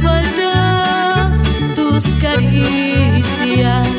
faltar tus caricias.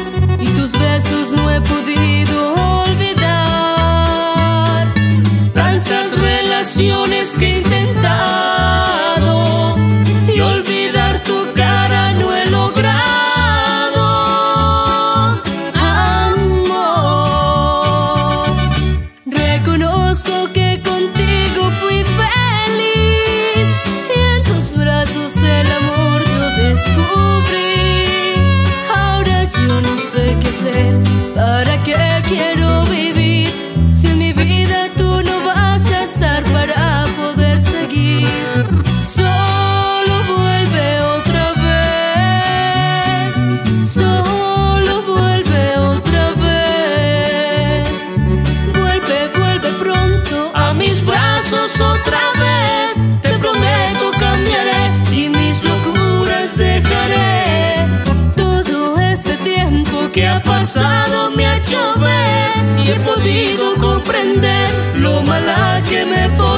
ha pasado me ha hecho ver y he podido comprender lo mala que me voy.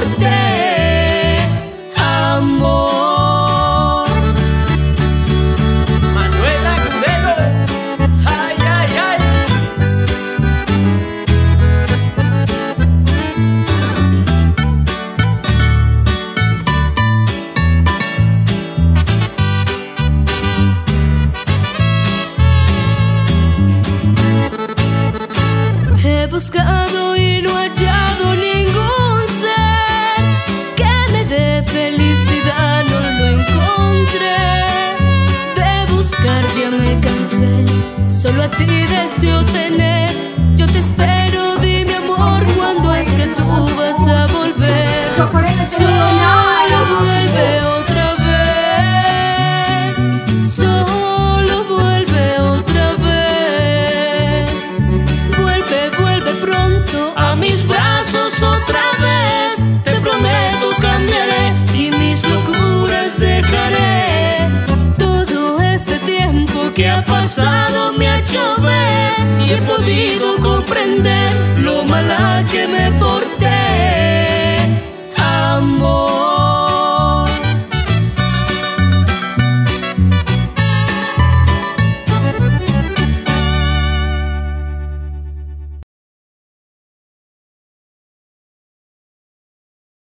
buscado y no hallado ningún ser que me dé felicidad, no lo encontré. De buscar ya me cansé, solo a ti deseo tener, yo te espero. que ha pasado me ha hecho ver y he podido comprender lo mala que me porté.